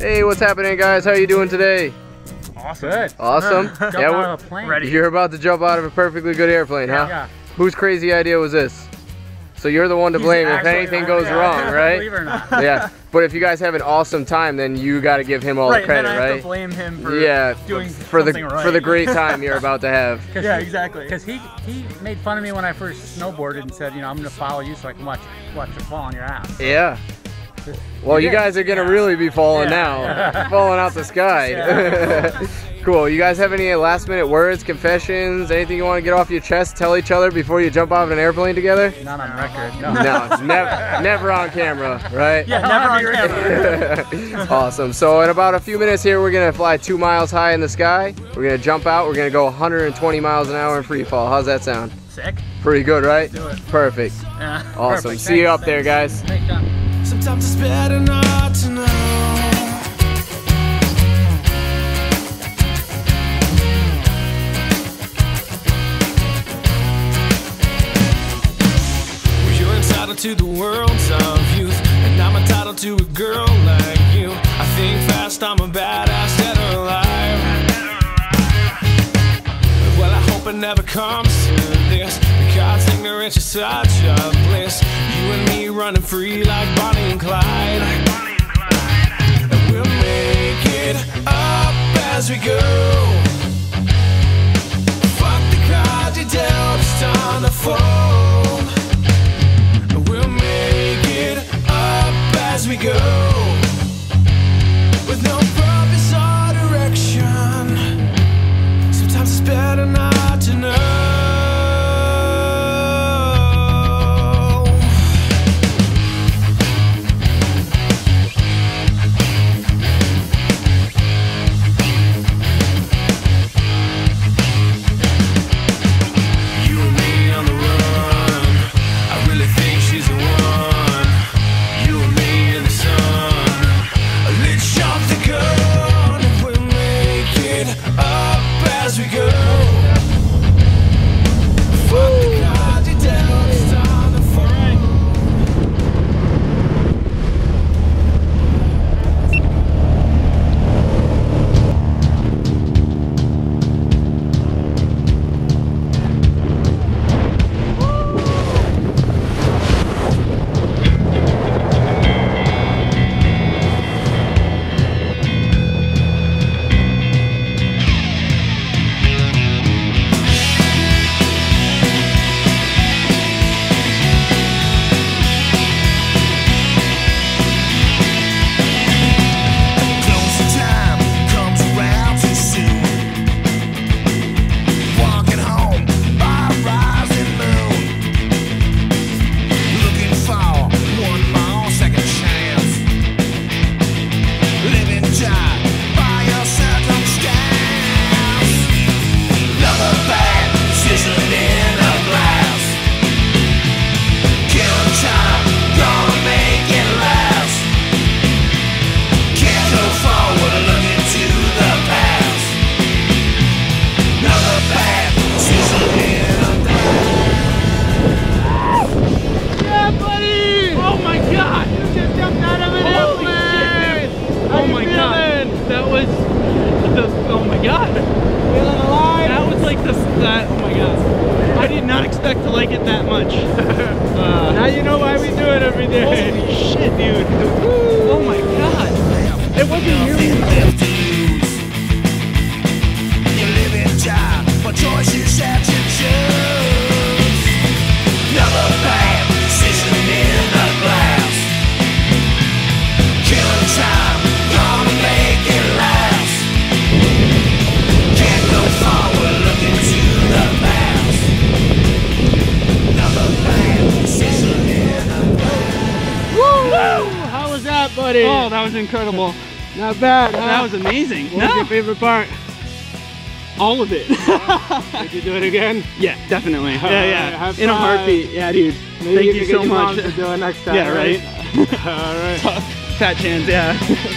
Hey, what's happening, guys? How are you doing today? Awesome. Good. Awesome. Jump yeah, out we're- of a plane. Ready. you're about to jump out of a perfectly good airplane, huh? Yeah. Whose crazy idea was this? So you're the one to blame if anything goes yeah. wrong, right? Believe it or not. yeah. But if you guys have an awesome time, then you got to give him all right, the credit, and then I have right? to blame him for yeah. doing for the right. for the great time you're about to have. Yeah, exactly. Because he, he made fun of me when I first snowboarded and said, you know, I'm gonna follow you so I can watch watch you fall on your ass. Yeah. Well, you did. guys are gonna Yeah. really be falling Yeah. now, falling out the sky. cool. You guys have any last minute words, confessions, anything you want to get off your chest, tell each other before you jump off of an airplane together? Not on record. No. No, never, never on camera, right? yeah, never on camera. awesome. So in about a few minutes here, we're gonna fly two miles high in the sky. We're gonna jump out. We're gonna go 120 miles an hour in free fall. How's that sound? Sick. Pretty good, right? Do it. Perfect. Yeah. Awesome. Perfect. See you Thanks, up there, guys. Sometimes it's better not to know. To the world's of youth, and I'm entitled to a girl like you. I think fast, I'm a badass dead or alive. Well, I hope it never comes to ignorance is such a bliss. You and me running free like Bonnie and Clyde. And we'll make it up as we go like the that oh my god. I did not expect to like it that much. Uh, now you know why we do it every day. Holy shit, dude. Oh my god. It wasn't nearly buddy? Oh, that was incredible. Not bad, huh? That was amazing. What was your favorite part? all of it. Did you do it again? yeah, definitely. All Yeah, right, yeah. In a heartbeat. Yeah, dude. Maybe Thank you you so get your mom much. to do it next time. Yeah, right. All right. Fat chance, yeah.